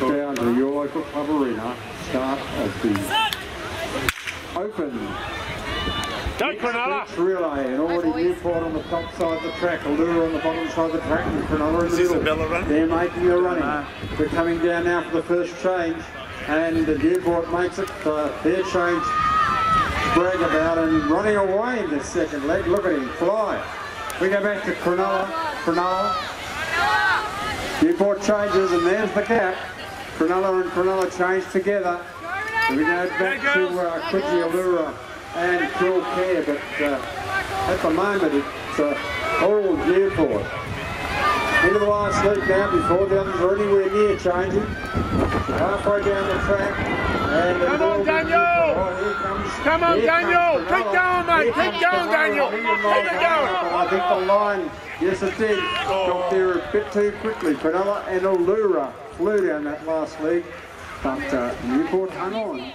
down to your local club arena. Start of the open Go Cronulla! Relay and already Newport on the top side of the track, Elouera on the bottom side of the track, and Cronulla in the middle. Isabella run? They're making a running. They're coming down now for the first change, and the Newport makes it uh, their change to brag about and running away in the second leg. Look at him fly. We go back to Cronulla. Cronulla. Newport changes, and there's the gap. Cronulla and Cronulla change together. We go back to uh, Elouera and Phil Care, but uh, at the moment it's uh, all Newport. Into the last lead now before the others are anywhere near changing. Halfway down the track. And Come on, Daniel! Oh, comes, Come on, Daniel! Keep going, mate! Keep going, Daniel! I think it Keep it going. I think the line, yes it did, got there a bit too quickly. Cronulla and Elouera flew down that last leg, but uh, Newport hung on.